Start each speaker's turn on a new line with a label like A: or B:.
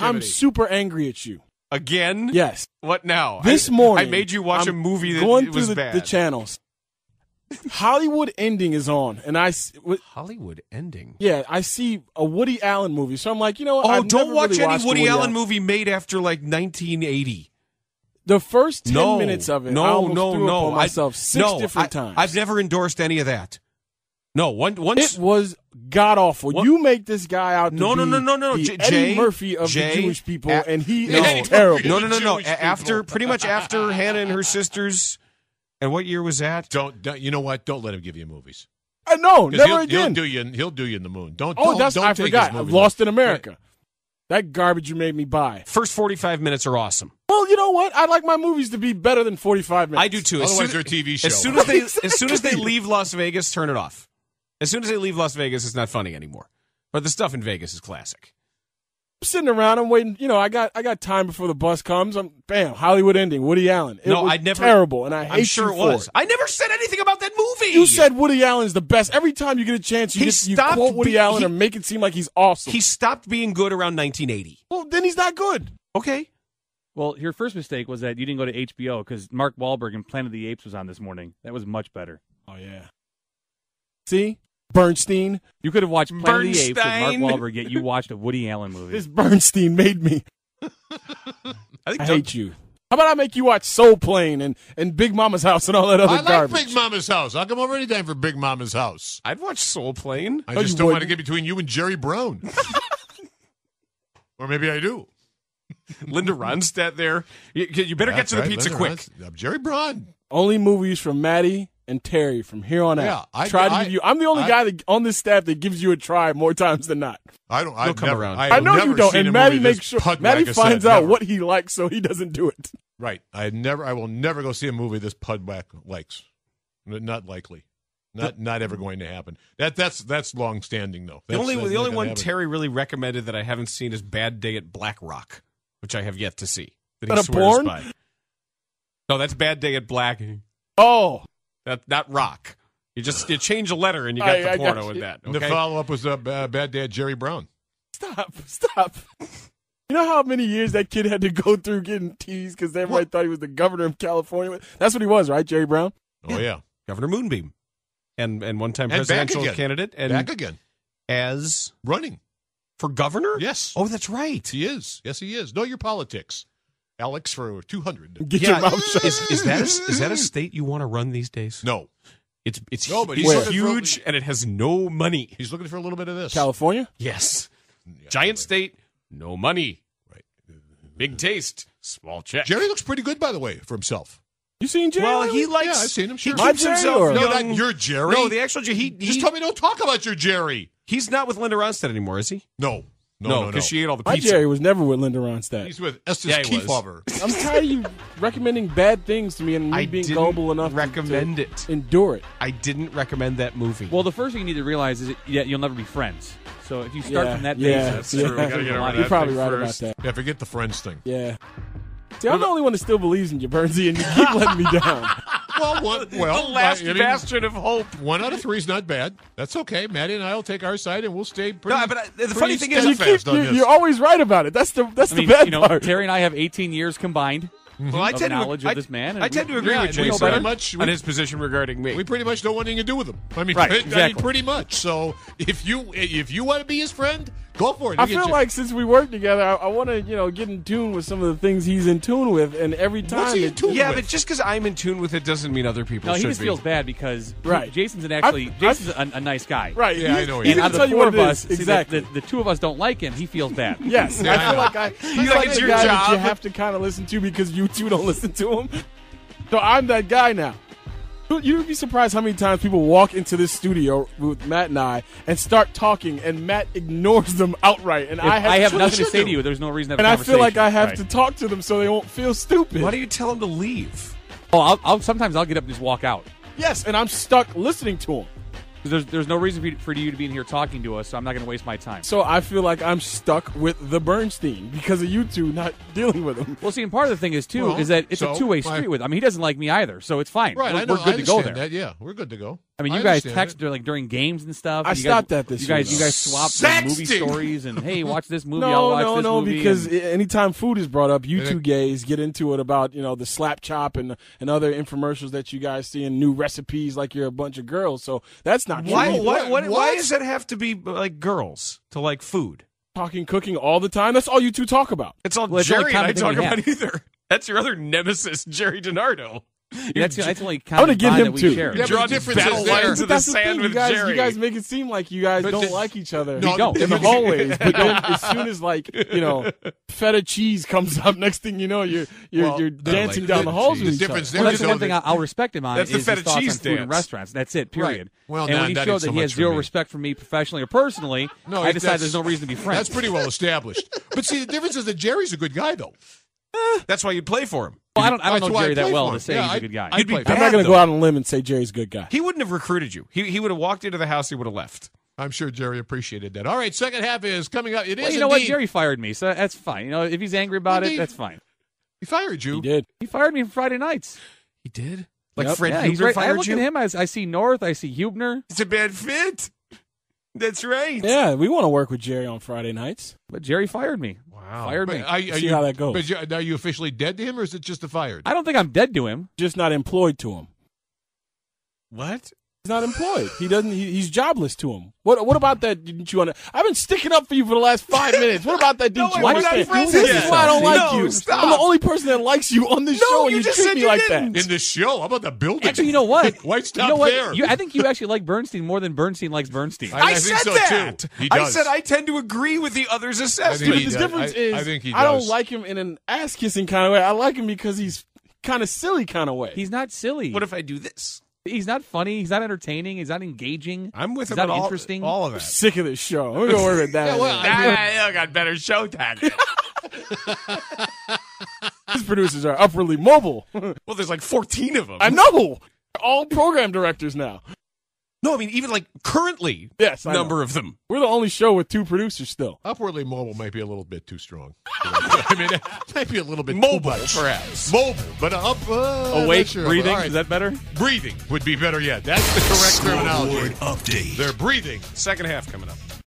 A: I'm super angry at you.
B: Again?
A: Yes.
B: What now?
A: This
B: I,
A: morning,
B: I made you watch
A: I'm
B: a movie that
A: going
B: was
A: through the,
B: bad.
A: the channels. Hollywood ending is on, and I s- w-
B: Hollywood ending.
A: yeah, I see a Woody Allen movie, so I'm like, you know what?
B: Oh,
A: I've
B: don't watch
A: really
B: any
A: watched a
B: Woody, Allen
A: Allen.
B: movie made after like 1980.
A: The first ten
B: no,
A: minutes of it,
B: no,
A: I almost
B: no,
A: threw
B: no.
A: up on myself
B: I,
A: six
B: no,
A: different
B: I,
A: times.
B: I've never endorsed any of that. No, one, once
A: It was god awful.
B: What?
A: You make this guy out to
B: No, no,
A: be
B: no, no, no.
A: the
B: J-
A: Eddie Murphy of
B: Jay-
A: the Jewish people,
B: a-
A: and he
B: No.
A: is terrible.
B: No, no, no, no.
C: Jewish
B: After
C: people.
B: pretty much after Hannah and her sisters, and what year was that?
C: Don't, don't you know what? Don't let him give you movies.
A: Uh, no,
C: 'Cause
A: never
C: he'll,
A: again.
C: He'll do you. He'll do you in the moon. Don't.
A: oh,
C: don't,
A: that's
C: don't
A: I
C: take
A: forgot.
C: His movie
A: Lost
C: list.
A: in America. That garbage you made me buy.
B: First 45 minutes are awesome.
A: Well, you know what? I like my movies to be better than 45 minutes.
B: I do too. As
C: Otherwise,
B: soon,
C: they're a TV show.
B: as soon as they as soon as they leave Las Vegas, turn it off. As soon as they leave Las Vegas, it's not funny anymore. But the stuff in Vegas is classic.
A: I'm sitting around. I'm waiting. You know, I got I got time before the bus comes. I'm bam. Hollywood ending. Woody Allen. It
B: no, I never
A: terrible, and I hate
B: I'm sure
A: you
B: it
A: for
B: was. I never said anything about that movie.
A: You said Woody Allen's the best. Every time you get a chance, you,
B: He
A: get, you quote Woody
B: be-
A: Allen
B: he-
A: or make it seem like he's awesome.
B: he stopped being good around 1980.
A: well, then he's not good.
B: Okay.
D: Well, your first mistake was that you didn't go to HBO because Mark Wahlberg and Planet of the Apes was on this morning. That was much better.
A: Oh yeah. See, Bernstein.
D: You could have watched Planet of the Apes with
B: Bernstein.
D: Mark Wahlberg, yet you watched a Woody Allen movie.
A: This Bernstein made me.
B: I think
A: I hate you. How about I make you watch Soul Plane and, and Big Mama's House and all that other
C: I like
A: garbage?
C: Big Mama's house. I'll come over anytime for Big Mama's house.
B: I'd watch Soul Plane.
C: I
A: Oh,
C: just
A: you
C: don't want to
A: wouldn't?
C: get between you and Jerry Brown. or maybe I do.
B: Linda Ronstadt there. You, you better get to the
C: right,
B: pizza
C: Linda
B: quick.
C: Ronstadt. Uh, Jerry Brown.
A: Only movies from Maddie and Terry from here on
C: Yeah,
A: out.
C: I-
A: Try to
C: I-
A: give you. I'm the only
C: I-
A: guy that, on this staff that gives you a try more times than not.
C: I don't.
B: He'll
C: I've
B: come
C: never,
B: around.
C: I,
A: I know
C: never
A: you don't. And
C: a
A: Maddie makes sure.
C: pud
A: Maddie
C: whack a set,
A: finds out
C: never.
A: what he likes, so he doesn't do it.
C: Right. I never. I will never go see a movie this Pudwack likes. Not likely. Not not ever going to happen. That that's that's long standing though.
B: The only the only one
C: happen.
B: Terry really recommended that I haven't seen is Bad Day at Black Rock, which I have yet to see. That he
A: a
B: swears
A: porn?
B: by. No, that's Bad Day at Black.
A: Oh,
B: That not rock. You just you change a letter and you got
A: I-
B: the
A: I got
B: porno
A: you.
B: in that.
C: And The follow up was uh, Bad Dad Jerry Brown.
A: stop, stop. You know how many years that kid had to go through getting teased because everybody thought he was the governor of California? That's what he was, right, Jerry Brown?
C: Oh yeah.
B: Governor Moonbeam, and and one time
C: And back
B: presidential candidate, and
C: Back again.
B: as
C: Running.
B: for governor.
C: Yes.
B: Oh, that's right.
C: He is. Yes, he is. Know your politics. Alex for 200.
A: Get
B: Yeah,
A: your mouth shut.
B: is, is that a, is that a state you want to run these days?
C: No.
B: It's it's
C: No, but
B: it's
C: he's looking for-
B: huge and it has no money.
C: He's looking for a little bit of this.
A: California?
B: Yes, giant state, no money.
C: Right.
B: Big taste, small check.
C: Jerry looks pretty good, by the way, for himself.
A: You seen Jerry?
B: well, he likes.
C: Yeah, I've seen him,
B: He
C: sure.
A: My
B: keeps
A: Jerry
B: himself
A: or-
C: No,
B: young.
C: not your Jerry.
B: No, the actual Jerry. He,
C: Just
B: he-
C: tell me don't talk about your Jerry.
B: he's not with Linda Ronstadt anymore, is he?
C: No. No, no, no.
B: because she ate all the
A: My
B: pizza.
A: Jerry was never with Linda Ronstadt.
C: He's with Estes
B: Yeah, he.
C: Kefauver.
A: I'm tired of you recommending bad things to me and me
B: I
A: being
B: didn't
A: gullible enough to-
B: recommend
A: to,
B: it.
A: endure it.
B: I didn't recommend that movie.
D: well, the first thing you need to realize is that yeah, you'll never be friends. So if you start
A: yeah,
D: from that
A: yeah,
D: basis,
A: yeah.
D: it's gonna be a lot
A: You're probably right
B: first.
A: about that.
C: Yeah, forget the friends thing.
A: Yeah. See, I'm the only one that still believes in you, Bernsie, and you keep letting me down.
C: Well, one, well,
B: the last
C: I mean,
B: bastion of hope.
C: One out of three is not bad. That's okay. Maddie and I will take our side, and we'll stay pretty.
B: No, but I- the funny thing is-
A: You
C: steadfast
A: keep,
C: on
A: you,
C: this.
A: you're always right about it. That's the that's
D: I mean,
A: the bad
D: you know,
A: part.
D: Terry and I have 18 years combined mm-hmm.
B: Well, I
D: of
B: tend
D: knowledge
B: to,
D: of this man. and
B: I tend
D: we-
B: to agree
C: Yeah,
B: with
C: and we
B: Jason
C: better. Much-
B: on his position regarding me.
C: we pretty much don't want anything to do with him. I mean,
D: Right,
C: I mean, pretty much. So if you if you want to be his friend, go for it.
A: I feel
C: you-
A: like since we work together, I, I want to you know get in tune with some of the things he's in tune with, and every time
C: What's he in
A: it-
C: tune
B: yeah,
C: with?
B: but just because I'm in tune with it doesn't mean other people
D: No, he
B: should
D: just
B: be.
D: feels bad because
A: Right.
D: Jason's an actually
A: I've-
D: Jason's a, a nice guy.
A: right?
C: Yeah,
A: he-
C: I know
A: He
C: he
D: And
A: didn't
D: out of
A: tell
D: the
A: you
D: four
A: what
D: of
A: it
D: us,
A: is
D: see, the-
A: exactly.
D: the, the two of us don't like him. He feels bad.
A: Yes,
C: Yeah,
A: I
C: I
A: feel
C: know.
A: like I. He's
B: like
A: like
B: it's
A: the
B: your
A: guy that you have to kind of listen to because you two don't listen to him. So I'm that guy now. You- You'd be surprised how many times people walk into this studio with Matt and I and start talking, and Matt ignores them outright, and
D: If
A: I have,
D: I have
A: to-
D: nothing to say
C: do.
D: to you. There's no reason to have
A: and
D: a
A: I feel like I have
D: Right.
A: to talk to them so they won't feel stupid.
B: Why do you tell them to leave?
D: Oh, I'll, I'll sometimes I'll get up and just walk out.
A: yes, and I'm stuck listening to them.
D: 'Cause There's there's no reason for you, for you to be in here talking to us, so I'm not going to waste my time.
A: So I feel like I'm stuck with the Bernstein because of you two not dealing with him.
D: Well, see, and part of the thing is too
C: Well,
D: is that it's
C: so,
D: a two way
C: my-
D: street with. I mean, he doesn't like me either, so it's fine.
C: right.
D: We're,
C: I know.
D: we're good
C: I
D: to go
C: understand
D: there.
C: That. Yeah, we're good to go.
D: I mean,
C: I
D: you guys
C: understand
D: text
C: it.
D: during, like during games and stuff.
A: I
D: you
A: stopped
D: guys,
A: that this
D: You guys,
A: year,
D: you guys swap movie stories and hey, watch this movie. I'll
A: No,
D: watch
A: no,
D: this
A: no,
D: movie.
A: because
D: and-
A: anytime food is brought up, you two gays get into it about you know the slap chop and and other infomercials that you guys see and new recipes like you're a bunch of girls. So that's not
B: Why,
A: true.
B: why, why, why does it have to be like girls to like food?
A: talking cooking all the time. That's all you two talk about.
B: It's all
D: Well, it's the only
B: Jerry and I talk about either. That's your other nemesis, Jerry DiNardo.
D: that's, the- that's the only
A: I'm gonna give him
D: that we
A: two.
D: share.
C: Yeah,
B: Draw
C: the difference
B: battle
C: is there-
B: lines of the
A: that's the
B: sand
A: thing.
B: with
A: You guys,
B: Jerry.
A: you guys make it seem like you guys
C: But
A: don't
C: the-
A: like each other
C: No,
D: We don't.
A: in the
C: the-
A: hallways. But then as soon as like you know feta cheese comes up, next thing you know you're you're,
C: Well,
A: you're dancing
C: like
A: down
C: feta
A: the halls with
C: The
A: each
C: difference
A: other.
D: Well, that's the one thing I'll I'll respect him on
B: That's
D: is
B: the
D: his
B: feta
D: thoughts
B: cheese
D: on food in
B: dance.
D: restaurants. That's it. Period.
C: Right. Well,
D: and
C: nah,
D: when he
C: that
D: showed that
C: so
D: he has zero respect for me professionally or personally,
C: No,
D: I
C: it-
D: decided there's no reason to be friends.
C: That's pretty well established. But see, the difference is that Jerry's a good guy, though. Eh.
B: That's why you play for him.
D: Well, I don't, I don't
C: That's
D: know
C: why I
D: Jerry that
C: play
D: well
C: for
D: to say
C: Yeah,
D: he's a
C: I-
D: good guy.
C: I'd play
B: be
A: I'm not
C: him.
A: going to
B: though.
A: go out on a limb and say Jerry's a good guy.
B: He wouldn't have recruited you. He, he would have walked into the house. He would have left.
C: I'm sure Jerry appreciated that. All right, second half is coming up. It is
D: Well, you know what?
C: indeed-
D: Jerry fired me, so that's fine. You know, if he's angry about
C: Indeed.
D: it, that's fine.
C: He fired you.
A: He did.
D: He fired me on Friday nights.
B: He did. Like
A: Yep.
B: Fred
D: yeah,
B: Huber
D: he's right. I
B: fired
D: look
B: you.
D: at him. I, I see North. I see Hubner.
B: It's a bad fit. That's right.
A: Yeah, we want to work with Jerry on Friday nights.
D: But Jerry fired me.
B: Wow.
D: Fired
C: But
D: me.
C: are, are
A: See
C: you,
A: how that goes.
C: But you- are you officially dead to him, or is it just a fired?
D: I don't think I'm dead to him.
A: Just not employed to him.
B: What?
A: He's not employed. He doesn't. He, he's jobless to him. What? What about that? Didn't you? Under, I've been sticking up for you for the last five minutes. What about that? Didn't
B: No,
A: you
B: we're not
A: understand?
B: friends
A: This
B: yet.
A: is why I don't
B: No,
A: like you.
B: stop.
A: I'm the only person that likes you on this
B: No,
A: show, and
B: you
A: you,
B: just
A: treat
B: said
A: me
B: you
A: like
B: didn't.
A: that.
C: In the show? How about the building?
D: Actually, you know what?
C: Why stop
D: you know what?
C: there?
D: You, I think you actually like Bernstein more than Bernstein likes Bernstein.
C: I-
B: I,
C: think
B: said
C: so,
B: that.
C: too. He
B: I said I tend to agree with the other's
C: I
B: assessment.
C: think
A: the
C: does.
A: difference
C: I-
A: is,
C: I think he
A: I don't like him in an ass kissing kind of way. I like him because he's kind of silly kind of way.
D: He's not silly.
B: What if I do this?
D: He's not funny. He's not entertaining. He's not engaging.
B: I'm with
D: He's
B: him
D: not
B: all,
D: interesting.
B: all of that.
A: sick of this show. I'm gonna go work that.
C: Yeah, well,
B: I got better show tactics.
A: These producers are upwardly mobile.
B: well, there's like 14 of them.
A: I know. All program directors now.
B: No, I mean even like currently,
A: Yes, I know.
B: number of them.
A: We're the only show with two producers still.
C: Upwardly mobile might be a little bit too strong. I mean, it might be a little bit too
B: Mobile,
C: much.
B: perhaps.
C: Mobile, but up, uh,
D: Awake,
C: sure.
D: breathing.
C: All right.
D: Is that better?
C: breathing would be better yet. That's the correct terminology.
E: Scoreboard update.
C: They're breathing.
B: Second half coming up.